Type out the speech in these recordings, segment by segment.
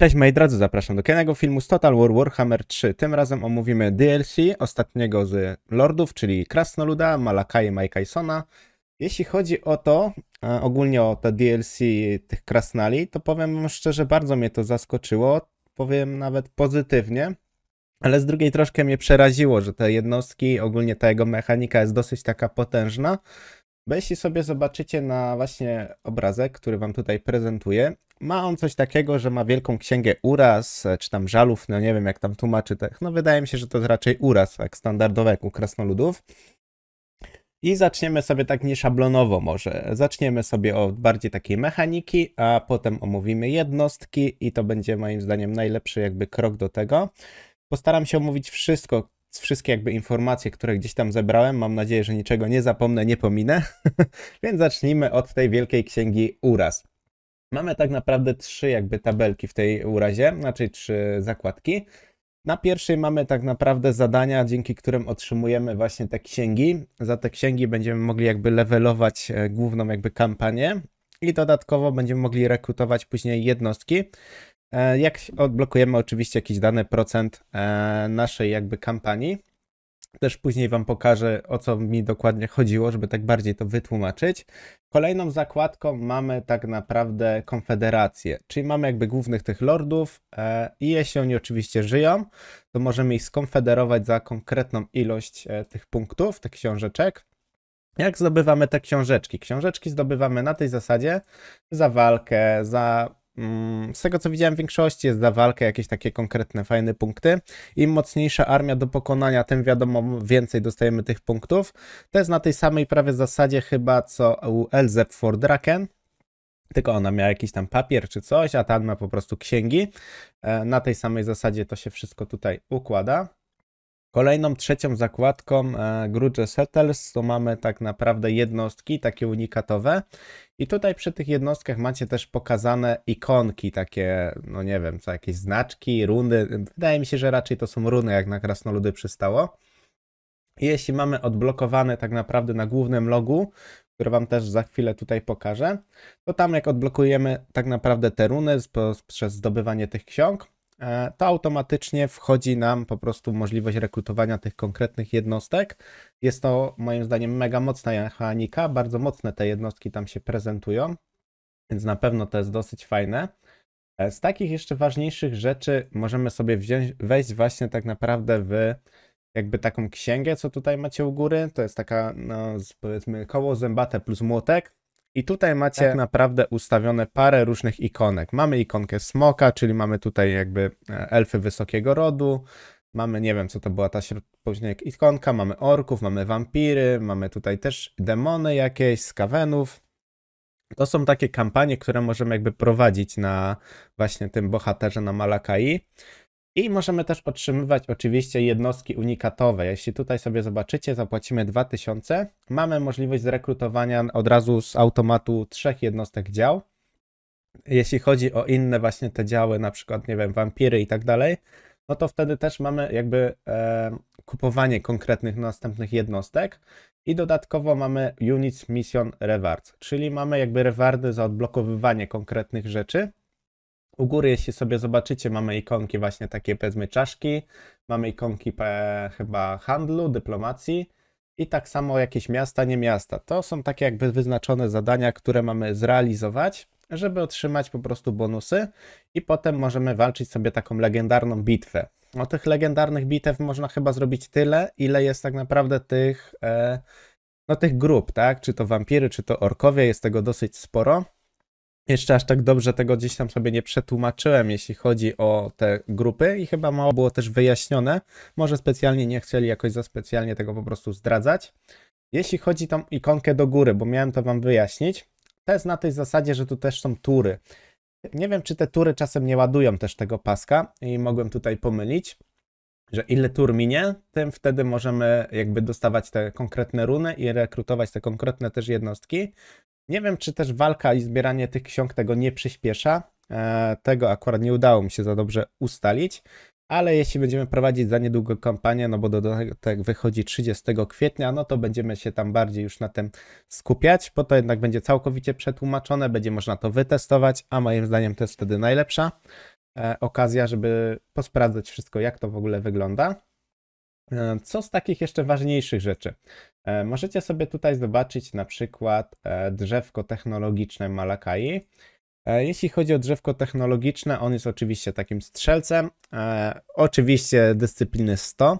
Cześć moi drodzy, zapraszam do kolejnego filmu z Total War Warhammer 3. Tym razem omówimy DLC ostatniego z Lordów, czyli Krasnoluda, Malakai Tysona. Jeśli chodzi o to, e, ogólnie o te DLC tych Krasnali, to powiem szczerze, bardzo mnie to zaskoczyło, powiem nawet pozytywnie, ale z drugiej troszkę mnie przeraziło, że te jednostki, ogólnie ta jego mechanika jest dosyć taka potężna, bo jeśli sobie zobaczycie na właśnie obrazek, który wam tutaj prezentuję, ma on coś takiego, że ma wielką księgę uraz, e, czy tam żalów, no nie wiem jak tam tłumaczy tak. No wydaje mi się, że to raczej uraz, jak standardowe jak u krasnoludów. I zaczniemy sobie tak nieszablonowo może. Zaczniemy sobie od bardziej takiej mechaniki, a potem omówimy jednostki i to będzie moim zdaniem najlepszy jakby krok do tego. Postaram się omówić wszystko, wszystkie jakby informacje, które gdzieś tam zebrałem. Mam nadzieję, że niczego nie zapomnę, nie pominę. Więc zacznijmy od tej wielkiej księgi uraz. Mamy tak naprawdę trzy jakby tabelki w tej urazie, znaczy trzy zakładki. Na pierwszej mamy tak naprawdę zadania, dzięki którym otrzymujemy właśnie te księgi. Za te księgi będziemy mogli jakby levelować e, główną jakby kampanię i dodatkowo będziemy mogli rekrutować później jednostki. E, jak odblokujemy oczywiście jakiś dany procent e, naszej jakby kampanii, też później Wam pokażę, o co mi dokładnie chodziło, żeby tak bardziej to wytłumaczyć. Kolejną zakładką mamy tak naprawdę konfederację, czyli mamy jakby głównych tych lordów e, i jeśli oni oczywiście żyją, to możemy ich skonfederować za konkretną ilość tych punktów, tych książeczek. Jak zdobywamy te książeczki? Książeczki zdobywamy na tej zasadzie za walkę, za z tego co widziałem w większości jest za walkę jakieś takie konkretne, fajne punkty. Im mocniejsza armia do pokonania, tym wiadomo więcej dostajemy tych punktów. To jest na tej samej prawie zasadzie chyba co u Elzeb for Draken. Tylko ona miała jakiś tam papier czy coś, a tam ma po prostu księgi. E, na tej samej zasadzie to się wszystko tutaj układa. Kolejną, trzecią zakładką e, Grudge Settles to mamy tak naprawdę jednostki takie unikatowe i tutaj przy tych jednostkach macie też pokazane ikonki takie, no nie wiem, co jakieś znaczki, runy. Wydaje mi się, że raczej to są runy, jak na krasnoludy przystało. Jeśli mamy odblokowane tak naprawdę na głównym logu, które Wam też za chwilę tutaj pokażę, to tam jak odblokujemy tak naprawdę te runy przez zdobywanie tych ksiąg, to automatycznie wchodzi nam po prostu możliwość rekrutowania tych konkretnych jednostek. Jest to moim zdaniem mega mocna mechanika, bardzo mocne te jednostki tam się prezentują, więc na pewno to jest dosyć fajne. E, z takich jeszcze ważniejszych rzeczy możemy sobie wziąć, wejść właśnie tak naprawdę w jakby taką księgę, co tutaj macie u góry. To jest taka, no, powiedzmy, koło zębate plus młotek. I tutaj macie tak naprawdę ustawione parę różnych ikonek. Mamy ikonkę smoka, czyli mamy tutaj jakby e, elfy wysokiego rodu. Mamy, nie wiem co to była ta później ikonka, mamy orków, mamy wampiry, mamy tutaj też demony jakieś, skawenów. To są takie kampanie, które możemy jakby prowadzić na właśnie tym bohaterze na Malakai. I możemy też otrzymywać oczywiście jednostki unikatowe. Jeśli tutaj sobie zobaczycie, zapłacimy 2000, mamy możliwość zrekrutowania od razu z automatu trzech jednostek dział. Jeśli chodzi o inne właśnie te działy, na przykład, nie wiem, wampiry i tak dalej, no to wtedy też mamy jakby e, kupowanie konkretnych następnych jednostek i dodatkowo mamy Units Mission Rewards, czyli mamy jakby rewardy za odblokowywanie konkretnych rzeczy u góry, jeśli sobie zobaczycie, mamy ikonki właśnie takie powiedzmy czaszki, mamy ikonki chyba handlu, dyplomacji i tak samo jakieś miasta, nie miasta. To są takie jakby wyznaczone zadania, które mamy zrealizować, żeby otrzymać po prostu bonusy i potem możemy walczyć sobie taką legendarną bitwę. O tych legendarnych bitew można chyba zrobić tyle, ile jest tak naprawdę tych, e, no tych grup, tak? Czy to wampiry, czy to orkowie, jest tego dosyć sporo. Jeszcze aż tak dobrze tego gdzieś tam sobie nie przetłumaczyłem, jeśli chodzi o te grupy i chyba mało było też wyjaśnione. Może specjalnie nie chcieli jakoś za specjalnie tego po prostu zdradzać. Jeśli chodzi tą ikonkę do góry, bo miałem to wam wyjaśnić, to jest na tej zasadzie, że tu też są tury. Nie wiem, czy te tury czasem nie ładują też tego paska i mogłem tutaj pomylić, że ile tur minie, tym wtedy możemy jakby dostawać te konkretne runy i rekrutować te konkretne też jednostki. Nie wiem, czy też walka i zbieranie tych ksiąg tego nie przyspiesza. E, tego akurat nie udało mi się za dobrze ustalić, ale jeśli będziemy prowadzić za niedługo kampanię, no bo do, tak wychodzi 30 kwietnia, no to będziemy się tam bardziej już na tym skupiać, bo to jednak będzie całkowicie przetłumaczone, będzie można to wytestować, a moim zdaniem to jest wtedy najlepsza e, okazja, żeby posprawdzać wszystko, jak to w ogóle wygląda. E, co z takich jeszcze ważniejszych rzeczy? E, możecie sobie tutaj zobaczyć na przykład e, drzewko technologiczne Malakai. Jeśli chodzi o drzewko technologiczne, on jest oczywiście takim strzelcem, oczywiście dyscypliny 100,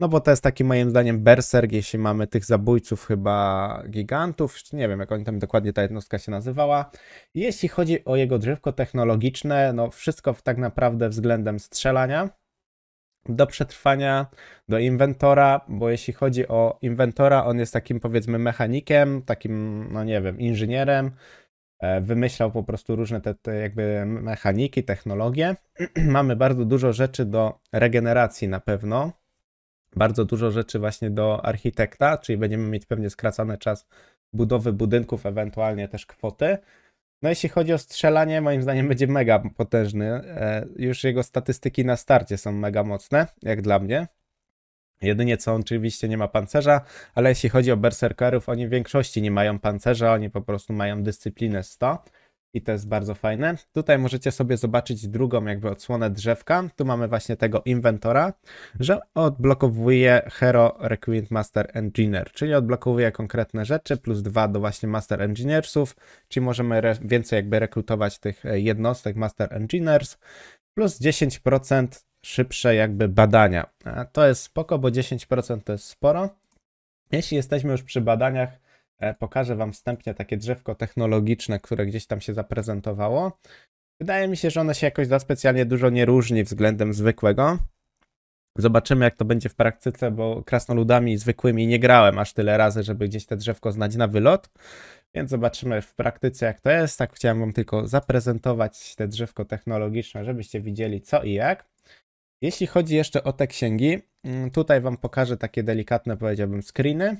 no bo to jest taki moim zdaniem berserk, jeśli mamy tych zabójców chyba gigantów, nie wiem jak oni tam dokładnie ta jednostka się nazywała. Jeśli chodzi o jego drzewko technologiczne, no wszystko tak naprawdę względem strzelania, do przetrwania, do inwentora, bo jeśli chodzi o inwentora, on jest takim powiedzmy mechanikiem, takim, no nie wiem, inżynierem, E, wymyślał po prostu różne te, te jakby mechaniki, technologie. Mamy bardzo dużo rzeczy do regeneracji na pewno. Bardzo dużo rzeczy właśnie do architekta, czyli będziemy mieć pewnie skracany czas budowy budynków, ewentualnie też kwoty. No jeśli chodzi o strzelanie, moim zdaniem będzie mega potężny. E, już jego statystyki na starcie są mega mocne, jak dla mnie. Jedynie co on oczywiście nie ma pancerza, ale jeśli chodzi o berserkerów, oni w większości nie mają pancerza, oni po prostu mają dyscyplinę 100 i to jest bardzo fajne. Tutaj możecie sobie zobaczyć drugą jakby odsłonę drzewka. Tu mamy właśnie tego inwentora, że odblokowuje Hero Recruit Master Engineer, czyli odblokowuje konkretne rzeczy, plus dwa do właśnie Master Engineersów, czyli możemy więcej jakby rekrutować tych jednostek Master Engineers, plus 10% szybsze jakby badania. To jest spoko, bo 10% to jest sporo. Jeśli jesteśmy już przy badaniach, e, pokażę Wam wstępnie takie drzewko technologiczne, które gdzieś tam się zaprezentowało. Wydaje mi się, że ono się jakoś za specjalnie dużo nie różni względem zwykłego. Zobaczymy, jak to będzie w praktyce, bo krasnoludami zwykłymi nie grałem aż tyle razy, żeby gdzieś te drzewko znać na wylot. Więc zobaczymy w praktyce, jak to jest. Tak chciałem Wam tylko zaprezentować te drzewko technologiczne, żebyście widzieli co i jak. Jeśli chodzi jeszcze o te księgi, mm, tutaj Wam pokażę takie delikatne, powiedziałbym, screeny,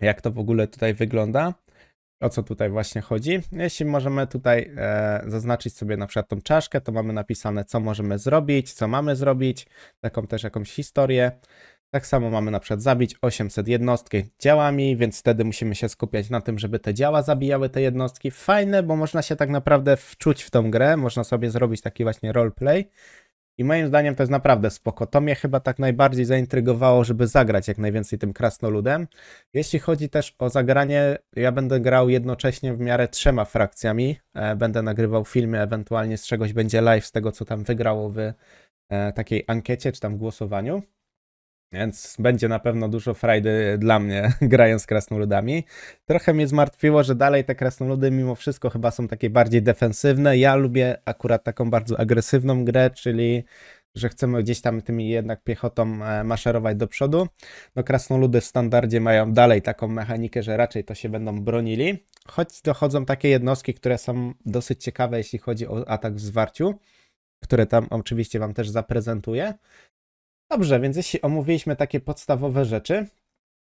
jak to w ogóle tutaj wygląda, o co tutaj właśnie chodzi. Jeśli możemy tutaj e, zaznaczyć sobie na przykład tą czaszkę, to mamy napisane, co możemy zrobić, co mamy zrobić, taką też jakąś historię. Tak samo mamy na przykład zabić 800 jednostki działami, więc wtedy musimy się skupiać na tym, żeby te działa zabijały te jednostki. Fajne, bo można się tak naprawdę wczuć w tą grę, można sobie zrobić taki właśnie roleplay i moim zdaniem to jest naprawdę spoko. To mnie chyba tak najbardziej zaintrygowało, żeby zagrać jak najwięcej tym krasnoludem. Jeśli chodzi też o zagranie, ja będę grał jednocześnie w miarę trzema frakcjami. E, będę nagrywał filmy, ewentualnie z czegoś będzie live z tego, co tam wygrało w e, takiej ankiecie czy tam głosowaniu. Więc będzie na pewno dużo frajdy dla mnie grając z krasnoludami. Trochę mnie zmartwiło, że dalej te krasnoludy mimo wszystko chyba są takie bardziej defensywne. Ja lubię akurat taką bardzo agresywną grę, czyli że chcemy gdzieś tam tymi jednak piechotą e, maszerować do przodu. No krasnoludy w standardzie mają dalej taką mechanikę, że raczej to się będą bronili. Choć dochodzą takie jednostki, które są dosyć ciekawe, jeśli chodzi o atak w zwarciu, które tam oczywiście Wam też zaprezentuję. Dobrze, więc jeśli omówiliśmy takie podstawowe rzeczy,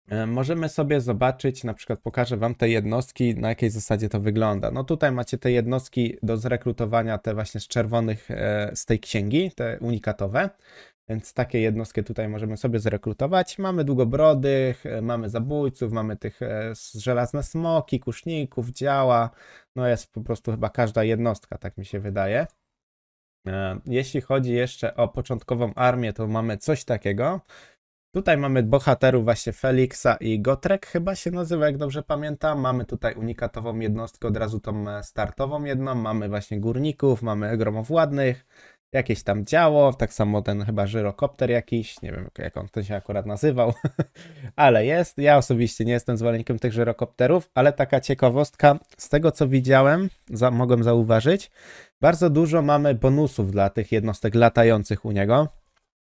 e, możemy sobie zobaczyć, na przykład pokażę Wam te jednostki, na jakiej zasadzie to wygląda. No tutaj macie te jednostki do zrekrutowania, te właśnie z czerwonych e, z tej księgi, te unikatowe. Więc takie jednostki tutaj możemy sobie zrekrutować. Mamy długobrodych, e, mamy zabójców, mamy tych żelazne smoki, kuszników, działa. No jest po prostu chyba każda jednostka, tak mi się wydaje. E, jeśli chodzi jeszcze o początkową armię, to mamy coś takiego. Tutaj mamy bohaterów właśnie Felixa i Gotrek chyba się nazywa, jak dobrze pamiętam. Mamy tutaj unikatową jednostkę, od razu tą e, startową jedną. Mamy właśnie górników, mamy gromowładnych, jakieś tam działo, tak samo ten chyba żyrokopter jakiś, nie wiem jak on to się akurat nazywał, ale jest. Ja osobiście nie jestem zwolennikiem tych żyrokopterów, ale taka ciekawostka, z tego co widziałem, za, mogłem zauważyć, bardzo dużo mamy bonusów dla tych jednostek latających u niego.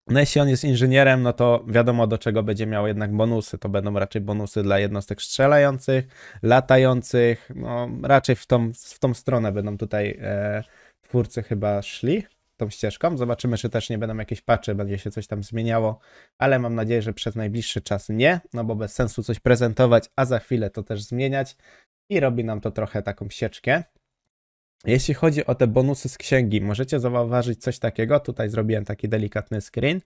No jeśli on jest inżynierem, no to wiadomo do czego będzie miał jednak bonusy. To będą raczej bonusy dla jednostek strzelających, latających, no raczej w tą, w tą stronę będą tutaj e, twórcy chyba szli tą ścieżką. Zobaczymy, czy też nie będą jakieś patchy, będzie się coś tam zmieniało, ale mam nadzieję, że przez najbliższy czas nie, no bo bez sensu coś prezentować, a za chwilę to też zmieniać i robi nam to trochę taką sieczkę. Jeśli chodzi o te bonusy z księgi, możecie zauważyć coś takiego. Tutaj zrobiłem taki delikatny screen.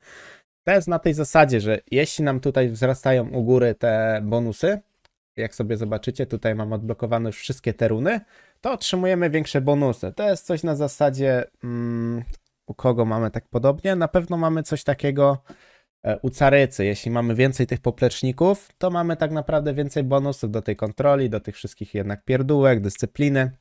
To jest na tej zasadzie, że jeśli nam tutaj wzrastają u góry te bonusy, jak sobie zobaczycie, tutaj mam odblokowane już wszystkie te runy, to otrzymujemy większe bonusy. To jest coś na zasadzie, mm, kogo mamy tak podobnie. Na pewno mamy coś takiego e, u Carycy. Jeśli mamy więcej tych popleczników, to mamy tak naprawdę więcej bonusów do tej kontroli, do tych wszystkich jednak pierdółek, dyscypliny.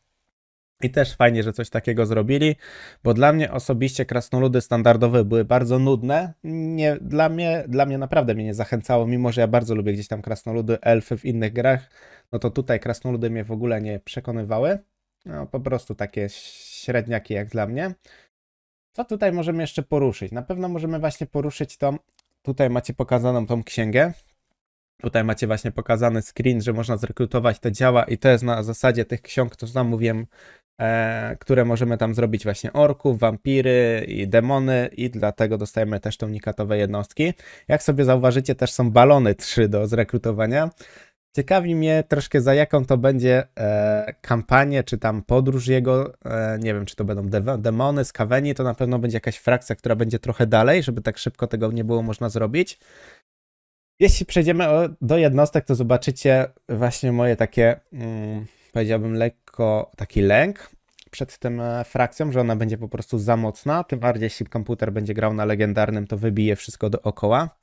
I też fajnie, że coś takiego zrobili, bo dla mnie osobiście krasnoludy standardowe były bardzo nudne. Nie, dla, mnie, dla mnie naprawdę mnie nie zachęcało, mimo że ja bardzo lubię gdzieś tam krasnoludy, elfy w innych grach, no to tutaj krasnoludy mnie w ogóle nie przekonywały. No po prostu takie średniaki jak dla mnie. Co tutaj możemy jeszcze poruszyć? Na pewno możemy właśnie poruszyć tą, tutaj macie pokazaną tą księgę, Tutaj macie właśnie pokazany screen, że można zrekrutować te działa i to jest na zasadzie tych ksiąg, to znam mówiłem e, które możemy tam zrobić właśnie orków, wampiry i demony i dlatego dostajemy też te unikatowe jednostki. Jak sobie zauważycie, też są balony 3 do zrekrutowania. Ciekawi mnie troszkę za jaką to będzie e, kampanię, czy tam podróż jego, e, nie wiem, czy to będą de demony, skaweni, to na pewno będzie jakaś frakcja, która będzie trochę dalej, żeby tak szybko tego nie było można zrobić. Jeśli przejdziemy do jednostek, to zobaczycie właśnie moje takie, mm, powiedziałbym, lekko taki lęk przed tym e, frakcją, że ona będzie po prostu za mocna. Tym bardziej, jeśli komputer będzie grał na legendarnym, to wybije wszystko dookoła.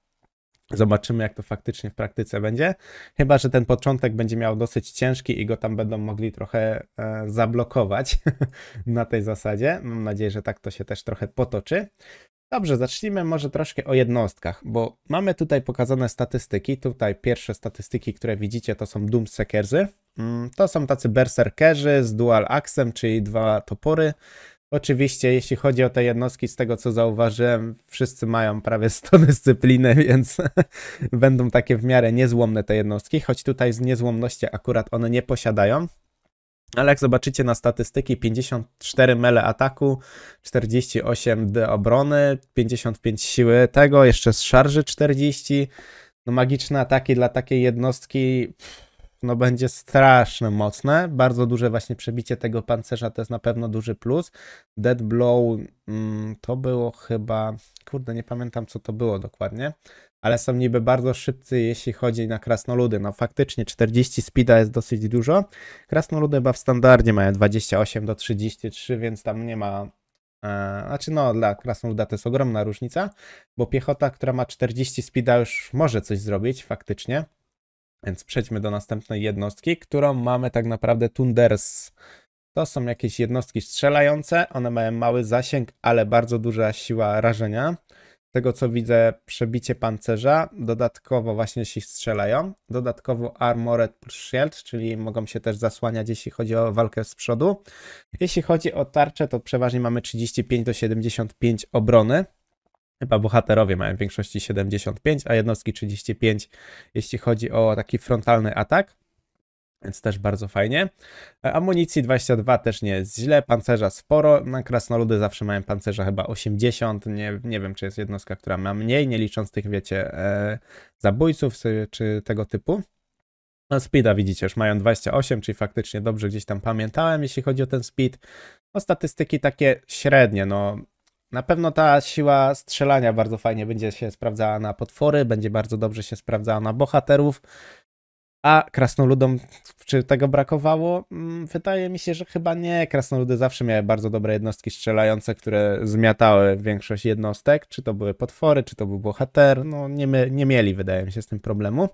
Zobaczymy, jak to faktycznie w praktyce będzie. Chyba, że ten początek będzie miał dosyć ciężki i go tam będą mogli trochę e, zablokować na tej zasadzie. Mam nadzieję, że tak to się też trochę potoczy. Dobrze, zacznijmy może troszkę o jednostkach, bo mamy tutaj pokazane statystyki. Tutaj pierwsze statystyki, które widzicie, to są Doomsekerzy. Mm, to są tacy berserkerzy z dual axem, czyli dwa topory. Oczywiście, jeśli chodzi o te jednostki, z tego co zauważyłem, wszyscy mają prawie 100 dyscypliny, więc będą takie w miarę niezłomne te jednostki, choć tutaj z niezłomności akurat one nie posiadają. Ale jak zobaczycie na statystyki, 54 mele ataku, 48 d obrony, 55 siły tego, jeszcze z szarży 40. No magiczne ataki dla takiej jednostki no będzie strasznie mocne. Bardzo duże właśnie przebicie tego pancerza to jest na pewno duży plus. Dead Blow mm, to było chyba, kurde nie pamiętam co to było dokładnie ale są niby bardzo szybcy, jeśli chodzi na krasnoludy. No faktycznie 40 speeda jest dosyć dużo. Krasnoludy chyba w standardzie mają 28 do 33, więc tam nie ma e, znaczy, no, dla krasnoluda to jest ogromna różnica, bo piechota, która ma 40 speeda, już może coś zrobić faktycznie. Więc przejdźmy do następnej jednostki, którą mamy tak naprawdę Tunders. To są jakieś jednostki strzelające, one mają mały zasięg, ale bardzo duża siła rażenia tego co widzę, przebicie pancerza, dodatkowo właśnie jeśli strzelają, dodatkowo armored shield, czyli mogą się też zasłaniać, jeśli chodzi o walkę z przodu. Jeśli chodzi o tarczę, to przeważnie mamy 35 do 75 obrony. Chyba bohaterowie mają w większości 75, a jednostki 35, jeśli chodzi o taki frontalny atak więc też bardzo fajnie. E, amunicji 22 też nie jest źle, pancerza sporo, na krasnoludy zawsze mają pancerza chyba 80, nie, nie wiem czy jest jednostka, która ma mniej, nie licząc tych wiecie e, zabójców czy tego typu. No speeda widzicie, już mają 28, czyli faktycznie dobrze gdzieś tam pamiętałem, jeśli chodzi o ten speed. No statystyki takie średnie, no na pewno ta siła strzelania bardzo fajnie będzie się sprawdzała na potwory, będzie bardzo dobrze się sprawdzała na bohaterów. A krasnoludom, czy tego brakowało? Mm, wydaje mi się, że chyba nie. Krasnoludy zawsze miały bardzo dobre jednostki strzelające, które zmiatały większość jednostek. Czy to były potwory, czy to był bohater. No nie, nie mieli, wydaje mi się, z tym problemu.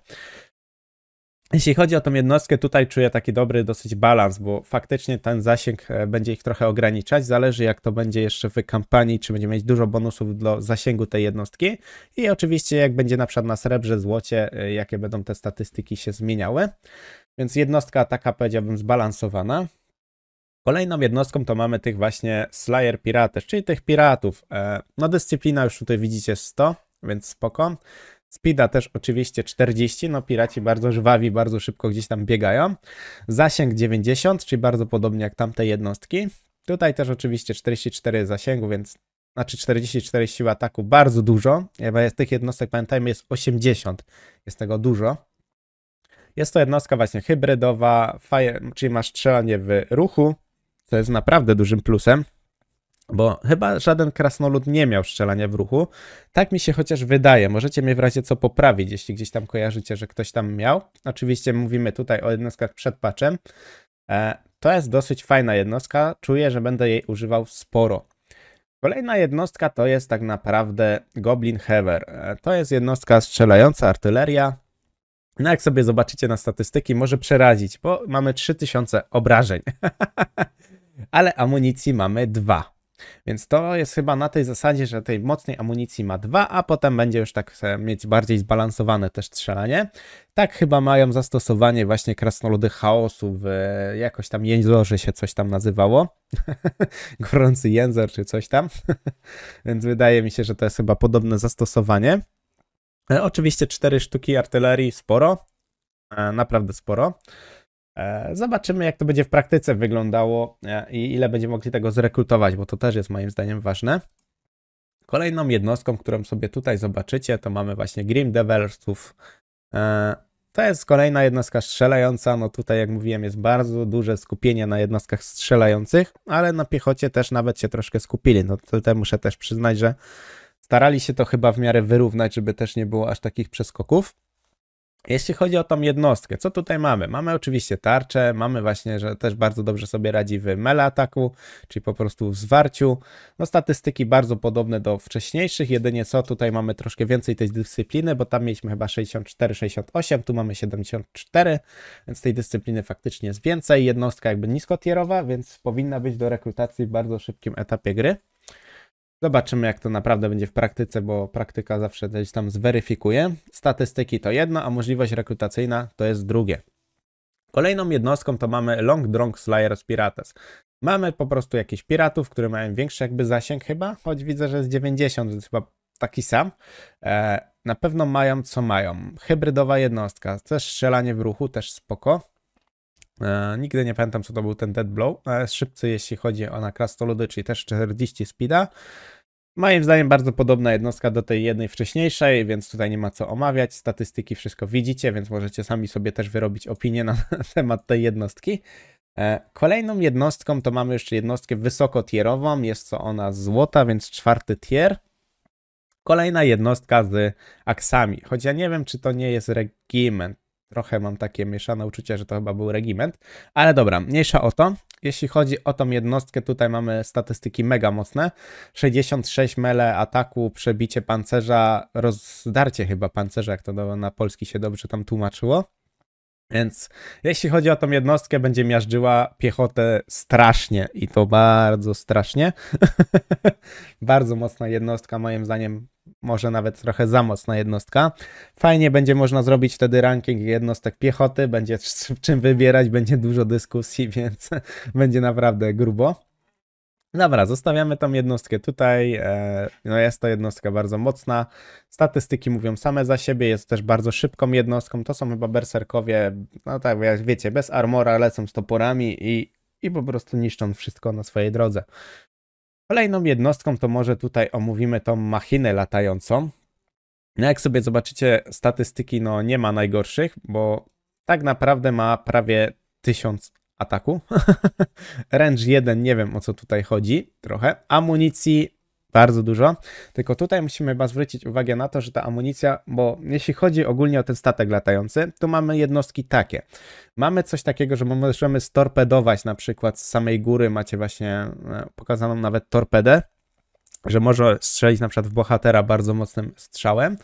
Jeśli chodzi o tą jednostkę, tutaj czuję taki dobry dosyć balans, bo faktycznie ten zasięg e, będzie ich trochę ograniczać. Zależy jak to będzie jeszcze w kampanii, czy będzie mieć dużo bonusów do zasięgu tej jednostki i oczywiście jak będzie na przykład na srebrze, złocie, e, jakie będą te statystyki się zmieniały. Więc jednostka taka powiedziałbym zbalansowana. Kolejną jednostką to mamy tych właśnie Slayer Pirates, czyli tych piratów. E, no dyscyplina już tutaj widzicie 100, więc spoko. Speeda też oczywiście 40, no piraci bardzo żwawi, bardzo szybko gdzieś tam biegają. Zasięg 90, czyli bardzo podobnie jak tamte jednostki. Tutaj też oczywiście 44 zasięgu, więc znaczy 44 siły ataku, bardzo dużo. Z tych jednostek, pamiętajmy, jest 80, jest tego dużo. Jest to jednostka właśnie hybrydowa, fire, czyli ma strzelanie w ruchu, co jest naprawdę dużym plusem. Bo chyba żaden krasnolud nie miał strzelania w ruchu. Tak mi się chociaż wydaje. Możecie mnie w razie co poprawić, jeśli gdzieś tam kojarzycie, że ktoś tam miał. Oczywiście mówimy tutaj o jednostkach przed patchem. E, to jest dosyć fajna jednostka. Czuję, że będę jej używał sporo. Kolejna jednostka to jest tak naprawdę Goblin Heaver. E, to jest jednostka strzelająca artyleria. No jak sobie zobaczycie na statystyki, może przerazić, bo mamy 3000 obrażeń. Ale amunicji mamy dwa. Więc to jest chyba na tej zasadzie, że tej mocnej amunicji ma dwa, a potem będzie już tak mieć bardziej zbalansowane też strzelanie. Tak chyba mają zastosowanie właśnie krasnoludy chaosu w jakoś tam jęzorze się coś tam nazywało. Gorący jęzor czy coś tam. Więc wydaje mi się, że to jest chyba podobne zastosowanie. E, oczywiście cztery sztuki artylerii sporo. E, naprawdę sporo. E, zobaczymy, jak to będzie w praktyce wyglądało e, i ile będziemy mogli tego zrekrutować, bo to też jest moim zdaniem ważne. Kolejną jednostką, którą sobie tutaj zobaczycie, to mamy właśnie Grim Develorsów. E, to jest kolejna jednostka strzelająca. No tutaj, jak mówiłem, jest bardzo duże skupienie na jednostkach strzelających, ale na piechocie też nawet się troszkę skupili. No tutaj muszę też przyznać, że starali się to chyba w miarę wyrównać, żeby też nie było aż takich przeskoków. Jeśli chodzi o tą jednostkę, co tutaj mamy? Mamy oczywiście tarczę, mamy właśnie, że też bardzo dobrze sobie radzi w mele ataku, czyli po prostu w zwarciu. No statystyki bardzo podobne do wcześniejszych, jedynie co tutaj mamy troszkę więcej tej dyscypliny, bo tam mieliśmy chyba 64-68, tu mamy 74, więc tej dyscypliny faktycznie jest więcej. Jednostka jakby niskotierowa, więc powinna być do rekrutacji w bardzo szybkim etapie gry. Zobaczymy, jak to naprawdę będzie w praktyce, bo praktyka zawsze gdzieś tam zweryfikuje. Statystyki to jedno, a możliwość rekrutacyjna to jest drugie. Kolejną jednostką to mamy Long Drunk Slayers Pirates. Mamy po prostu jakichś piratów, które mają większy jakby zasięg chyba, choć widzę, że jest 90, więc chyba taki sam. E, na pewno mają co mają. Hybrydowa jednostka, też strzelanie w ruchu, też spoko. E, nigdy nie pamiętam, co to był ten Dead Blow. E, szybcy, jeśli chodzi o na czyli też 40 speeda. Moim zdaniem bardzo podobna jednostka do tej jednej wcześniejszej, więc tutaj nie ma co omawiać. Statystyki wszystko widzicie, więc możecie sami sobie też wyrobić opinię na temat tej jednostki. E, kolejną jednostką to mamy jeszcze jednostkę wysokotierową. Jest to ona złota, więc czwarty tier. Kolejna jednostka z aksami. Choć ja nie wiem, czy to nie jest regiment. Trochę mam takie mieszane uczucie, że to chyba był regiment. Ale dobra, mniejsza o to. Jeśli chodzi o tą jednostkę, tutaj mamy statystyki mega mocne. 66 mele ataku, przebicie pancerza, rozdarcie chyba pancerza, jak to na polski się dobrze tam tłumaczyło. Więc jeśli chodzi o tą jednostkę, będzie miażdżyła piechotę strasznie i to bardzo strasznie. bardzo mocna jednostka, moim zdaniem może nawet trochę za mocna jednostka. Fajnie będzie można zrobić wtedy ranking jednostek piechoty, będzie czym wybierać, będzie dużo dyskusji, więc będzie naprawdę grubo. Dobra, zostawiamy tą jednostkę tutaj. E, no jest to jednostka bardzo mocna. Statystyki mówią same za siebie, jest też bardzo szybką jednostką. To są chyba berserkowie, no tak, jak wiecie, bez armora lecą z toporami i, i po prostu niszczą wszystko na swojej drodze. Kolejną jednostką to może tutaj omówimy tą machinę latającą. No jak sobie zobaczycie statystyki, no nie ma najgorszych, bo tak naprawdę ma prawie 1000 ataku. Range 1, nie wiem o co tutaj chodzi, trochę. Amunicji bardzo dużo. Tylko tutaj musimy chyba zwrócić uwagę na to, że ta amunicja, bo jeśli chodzi ogólnie o ten statek latający, to mamy jednostki takie. Mamy coś takiego, że możemy storpedować na przykład z samej góry, macie właśnie e, pokazaną nawet torpedę, że może strzelić na przykład w bohatera bardzo mocnym strzałem.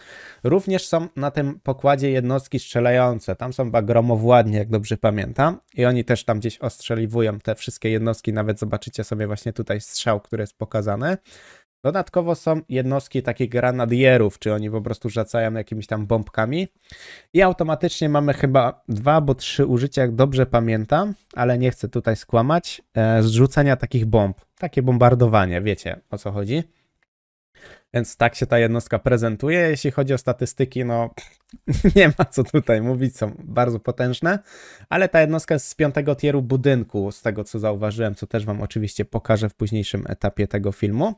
Również są na tym pokładzie jednostki strzelające. Tam są chyba gromowładnie, jak dobrze pamiętam. I oni też tam gdzieś ostrzeliwują te wszystkie jednostki. Nawet zobaczycie sobie właśnie tutaj strzał, który jest pokazany. Dodatkowo są jednostki takich granadierów, czy oni po prostu rzucają jakimiś tam bombkami. I automatycznie mamy chyba dwa bo trzy użycia, jak dobrze pamiętam, ale nie chcę tutaj skłamać, e, zrzucenia takich bomb. Takie bombardowanie, wiecie o co chodzi. Więc tak się ta jednostka prezentuje. Jeśli chodzi o statystyki, no nie ma co tutaj mówić, są bardzo potężne, ale ta jednostka jest z piątego tieru budynku, z tego co zauważyłem, co też Wam oczywiście pokażę w późniejszym etapie tego filmu.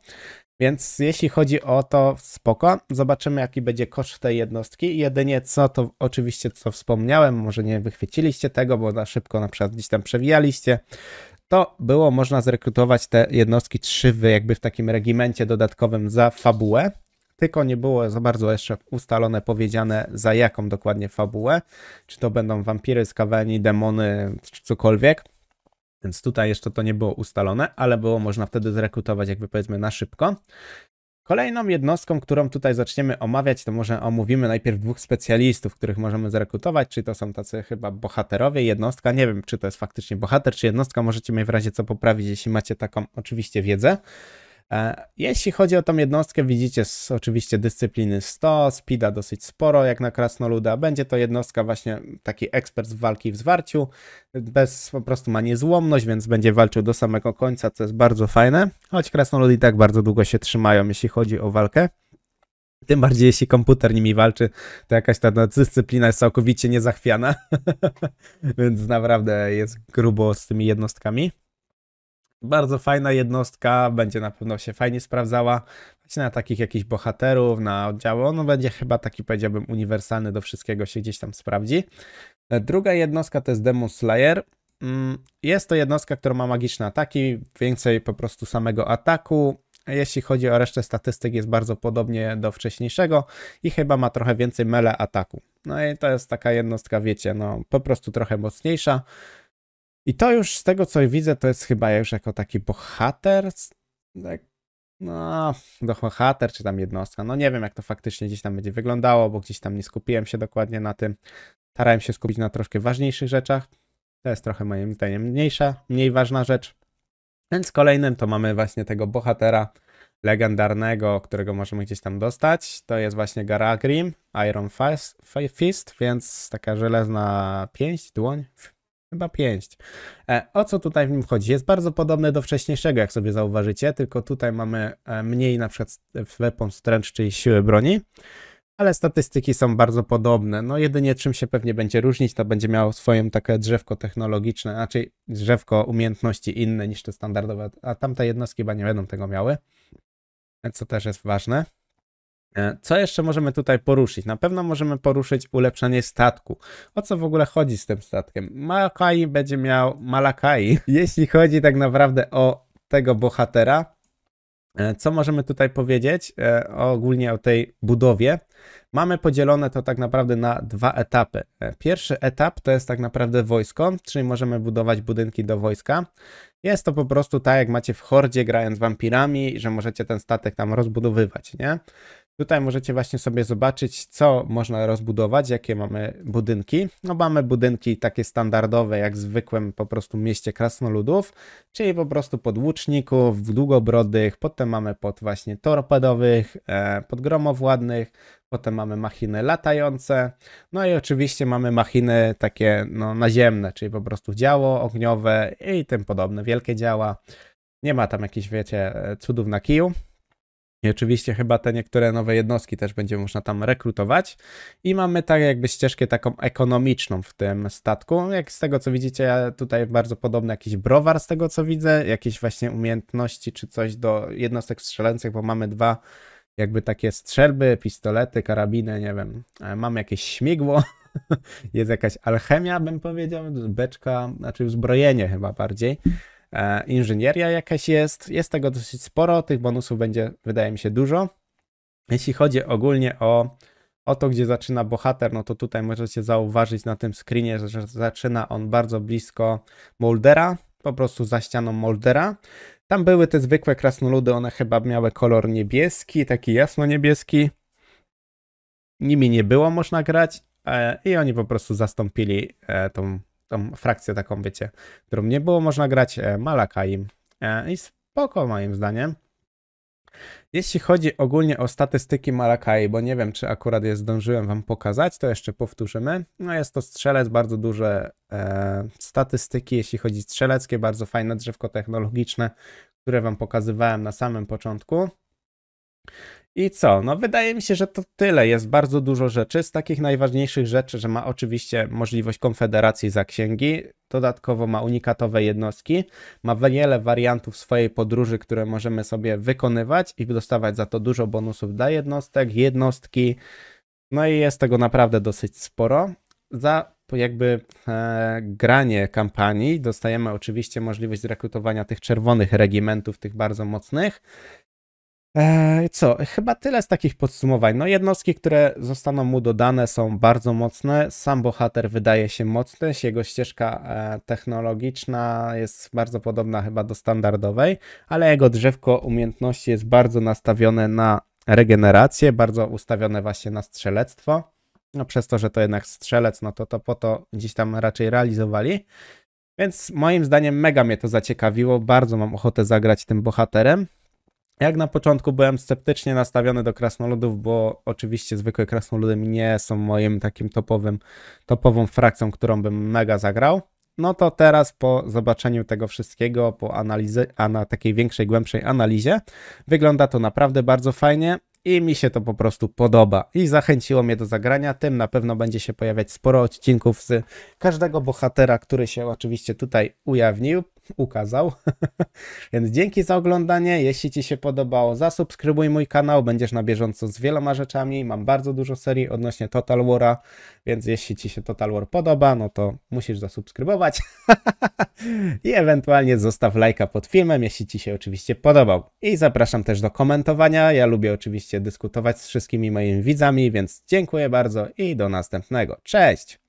Więc jeśli chodzi o to, spoko. Zobaczymy, jaki będzie koszt tej jednostki. Jedynie co to oczywiście, co wspomniałem, może nie wychwyciliście tego, bo na szybko na przykład gdzieś tam przewijaliście, to było można zrekrutować te jednostki trzy jakby w takim regimencie dodatkowym za fabułę. Tylko nie było za bardzo jeszcze ustalone, powiedziane za jaką dokładnie fabułę. Czy to będą wampiry, skawani, demony, czy cokolwiek. Więc tutaj jeszcze to nie było ustalone, ale było można wtedy zrekrutować jakby powiedzmy na szybko. Kolejną jednostką, którą tutaj zaczniemy omawiać, to może omówimy najpierw dwóch specjalistów, których możemy zrekrutować, czyli to są tacy chyba bohaterowie, jednostka, nie wiem czy to jest faktycznie bohater czy jednostka, możecie mnie w razie co poprawić, jeśli macie taką oczywiście wiedzę. E, jeśli chodzi o tą jednostkę, widzicie z, oczywiście dyscypliny 100, speeda dosyć sporo jak na krasnoluda. Będzie to jednostka właśnie taki ekspert z walki w zwarciu, bez po prostu ma niezłomność, więc będzie walczył do samego końca, co jest bardzo fajne. Choć krasnoludy i tak bardzo długo się trzymają, jeśli chodzi o walkę. Tym bardziej jeśli komputer nimi walczy, to jakaś ta dyscyplina jest całkowicie niezachwiana. więc naprawdę jest grubo z tymi jednostkami. Bardzo fajna jednostka, będzie na pewno się fajnie sprawdzała. Właśnie na takich jakichś bohaterów, na oddziały. On będzie chyba taki, powiedziałbym, uniwersalny do wszystkiego się gdzieś tam sprawdzi. E, druga jednostka to jest Demon Slayer. Mm, jest to jednostka, która ma magiczne ataki, więcej po prostu samego ataku. Jeśli chodzi o resztę statystyk, jest bardzo podobnie do wcześniejszego i chyba ma trochę więcej mele ataku. No i to jest taka jednostka, wiecie, no po prostu trochę mocniejsza. I to już z tego, co widzę, to jest chyba już jako taki bohater. Tak, no, bohater czy tam jednostka. No nie wiem, jak to faktycznie gdzieś tam będzie wyglądało, bo gdzieś tam nie skupiłem się dokładnie na tym. Starałem się skupić na troszkę ważniejszych rzeczach. To jest trochę moim zdaniem mniejsza, mniej ważna rzecz. Więc kolejnym to mamy właśnie tego bohatera legendarnego, którego możemy gdzieś tam dostać. To jest właśnie Garagrim, Iron Fist, więc taka żelazna pięść, dłoń, Chyba pięść. E, o co tutaj w nim chodzi? Jest bardzo podobny do wcześniejszego, jak sobie zauważycie, tylko tutaj mamy e, mniej na przykład weapon strength, czyli siły broni, ale statystyki są bardzo podobne. No jedynie czym się pewnie będzie różnić, to będzie miało swoje takie drzewko technologiczne, znaczy drzewko umiejętności inne niż te standardowe, a tamte jednostki chyba nie będą tego miały, co też jest ważne. E, co jeszcze możemy tutaj poruszyć? Na pewno możemy poruszyć ulepszenie statku. O co w ogóle chodzi z tym statkiem? Malakai będzie miał Malakai, jeśli chodzi tak naprawdę o tego bohatera. E, co możemy tutaj powiedzieć e, ogólnie o tej budowie? Mamy podzielone to tak naprawdę na dwa etapy. Pierwszy etap to jest tak naprawdę wojsko, czyli możemy budować budynki do wojska. Jest to po prostu tak, jak macie w hordzie grając wampirami, że możecie ten statek tam rozbudowywać, nie? Tutaj możecie właśnie sobie zobaczyć, co można rozbudować, jakie mamy budynki. No mamy budynki takie standardowe, jak w zwykłym po prostu mieście krasnoludów, czyli po prostu pod łuczników, długobrodych, potem mamy pod właśnie torpedowych, e, pod gromowładnych, potem mamy machiny latające, no i oczywiście mamy machiny takie no, naziemne, czyli po prostu działo ogniowe i tym podobne, wielkie działa. Nie ma tam jakichś, wiecie, cudów na kiju. I oczywiście chyba te niektóre nowe jednostki też będzie można tam rekrutować. I mamy tak jakby ścieżkę taką ekonomiczną w tym statku. Jak z tego co widzicie, tutaj bardzo podobny jakiś browar z tego co widzę, jakieś właśnie umiejętności czy coś do jednostek strzelających, bo mamy dwa jakby takie strzelby, pistolety, karabiny, nie wiem. E, mamy jakieś śmigło, jest jakaś alchemia, bym powiedział, beczka, znaczy uzbrojenie chyba bardziej. E, inżynieria jakaś jest. Jest tego dosyć sporo, tych bonusów będzie, wydaje mi się, dużo. Jeśli chodzi ogólnie o, o to, gdzie zaczyna bohater, no to tutaj możecie zauważyć na tym screenie, że zaczyna on bardzo blisko Moldera, po prostu za ścianą Moldera. Tam były te zwykłe krasnoludy, one chyba miały kolor niebieski, taki jasno niebieski. Nimi nie było można grać e, i oni po prostu zastąpili e, tą tą frakcję taką, wiecie, którą nie było można grać, e, Malakai. E, I spoko moim zdaniem. Jeśli chodzi ogólnie o statystyki Malakai, bo nie wiem, czy akurat je zdążyłem wam pokazać, to jeszcze powtórzymy. No jest to strzelec, bardzo duże e, statystyki, jeśli chodzi strzeleckie, bardzo fajne drzewko technologiczne, które wam pokazywałem na samym początku. I co? No wydaje mi się, że to tyle. Jest bardzo dużo rzeczy. Z takich najważniejszych rzeczy, że ma oczywiście możliwość konfederacji za księgi. Dodatkowo ma unikatowe jednostki. Ma wiele wariantów swojej podróży, które możemy sobie wykonywać i dostawać za to dużo bonusów dla jednostek, jednostki. No i jest tego naprawdę dosyć sporo. Za jakby e, granie kampanii dostajemy oczywiście możliwość zrekrutowania tych czerwonych regimentów, tych bardzo mocnych Eee, co? Chyba tyle z takich podsumowań. No, jednostki, które zostaną mu dodane, są bardzo mocne. Sam bohater wydaje się mocny. Jego ścieżka e, technologiczna jest bardzo podobna chyba do standardowej, ale jego drzewko umiejętności jest bardzo nastawione na regenerację, bardzo ustawione właśnie na strzelectwo. No, przez to, że to jednak strzelec, no to to po to gdzieś tam raczej realizowali. Więc moim zdaniem mega mnie to zaciekawiło. Bardzo mam ochotę zagrać tym bohaterem. Jak na początku byłem sceptycznie nastawiony do krasnoludów, bo oczywiście zwykłe krasnoludy nie są moim takim topowym, topową frakcją, którą bym mega zagrał. No to teraz po zobaczeniu tego wszystkiego, po analizie, a na takiej większej, głębszej analizie, wygląda to naprawdę bardzo fajnie i mi się to po prostu podoba i zachęciło mnie do zagrania. Tym na pewno będzie się pojawiać sporo odcinków z każdego bohatera, który się oczywiście tutaj ujawnił, ukazał. Więc dzięki za oglądanie. Jeśli Ci się podobało, zasubskrybuj mój kanał, będziesz na bieżąco z wieloma rzeczami. Mam bardzo dużo serii odnośnie Total War'a, więc jeśli Ci się Total War podoba, no to musisz zasubskrybować i ewentualnie zostaw lajka pod filmem, jeśli Ci się oczywiście podobał. I zapraszam też do komentowania. Ja lubię oczywiście dyskutować z wszystkimi moimi widzami, więc dziękuję bardzo i do następnego. Cześć!